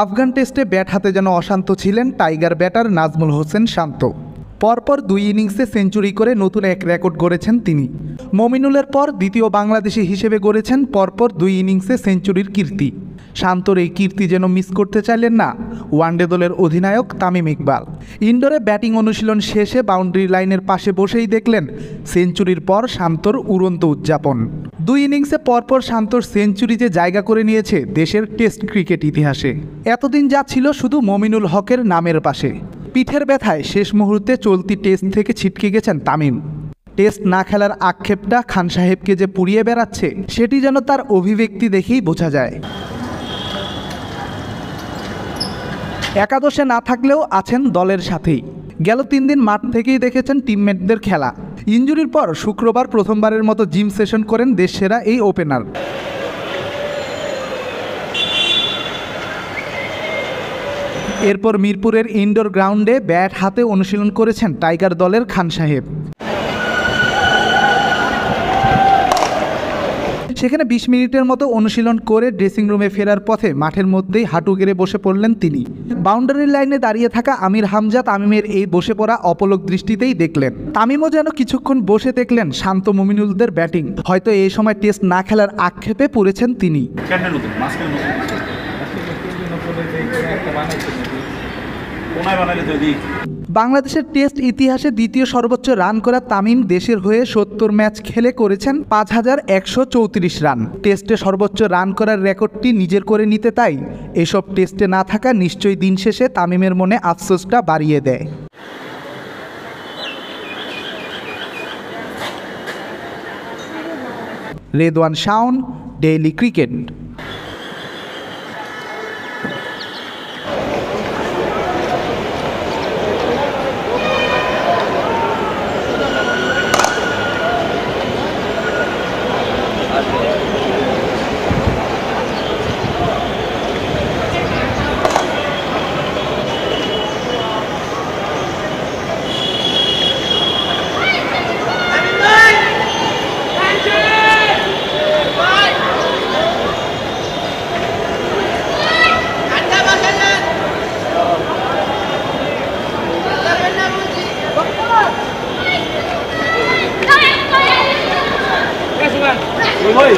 আফগান টেস্টে ব্যাট হাতে যেন অশান্ত ছিলেন টাইগার ব্যাটার নাজমুল হোসেন শান্ত। পরপর দুই ইনিংসে সেঞ্চুরি করে নতুন এক রেকর্ড গড়েছেন তিনি। মমিনুলের পর দ্বিতীয় বাংলাদেশি হিসেবে গড়েছেন পরপর দুই ইনিংসে সেঞ্চুরির কীর্তি। শান্তর এই কীর্তি যেন মিস করতে চাইলেন না। ওয়ানডে দলের অধিনায়ক তামিম ইকবাল। ইনডোরে ব্যাটিং অনুশীলন শেষে বাউন্ডারি লাইনের পাশে বসেই দেখলেন সেঞ্চুরির পর শান্তর উড়ন্ত উদযাপন। দুই ইনিংসে পরপর শান্তর সেঞ্চুরি যে জায়গা করে নিয়েছে দেশের টেস্ট ক্রিকেট ইতিহাসে। এতদিন যা ছিল শুধু মমিনুল হকের নামের পাশে। পিঠের ব্যথায় শেষ মুহূর্তে চলতি টেস্ট থেকে ছিটকে গেছেন তামিম। টেস্ট না খেলার আক্ষেপটা খান সাহেবকে যে পুড়িয়ে বেড়াচ্ছে, সেটি যেন তার অভিব্যক্তি দেখেই বোঝা যায়। একাদশে না থাকলেও আছেন দলের সাথেই। গেল তিন দিন মাঠ থেকেই দেখেছেন টিমমেটদের খেলা। ইঞ্জুরির পর শুক্রবার প্রথমবারের মতো জিম সেশন করেন দেশসেরা এই ওপেনার এরপর মিরপুরের ইনডোর গ্রাউন্ডে ব্যাট হাতে অনুশীলন করেছেন টাইগার দলের খান সাহেব। সেখানে বিশ মিনিটের মতো অনুশীলন করে ড্রেসিং রুমে ফেরার পথে মাঠের মধ্যেই হাঁটু গেড়ে বসে পড়লেন তিনি। বাউন্ডারি লাইনে দাঁড়িয়ে থাকা আমির হামজা তামিমের এই বসে পড়া অপলক দৃষ্টিতেই দেখলেন। তামিমও যেন কিছুক্ষণ বসে দেখলেন শান্ত মুমিনুলদের ব্যাটিং। হয়তো এই সময় টেস্ট না খেলার আক্ষেপে পড়েছেন তিনি। কোনায় দিই বাংলাদেশের টেস্ট ইতিহাসে দ্বিতীয় সর্বোচ্চ রান করা তামিম দেশের হয়ে সত্তর ম্যাচ খেলে করেছেন পাঁচ হাজার একশো চৌত্রিশ রান। টেস্টে সর্বোচ্চ রান করার রেকর্ডটি নিজের করে নিতে তাই এসব টেস্টে না থাকা নিশ্চয়ই দিন শেষে তামিমের মনে আফসোসটা বাড়িয়ে দেয়। Redwan Shaon, daily cricket. Ui ơi.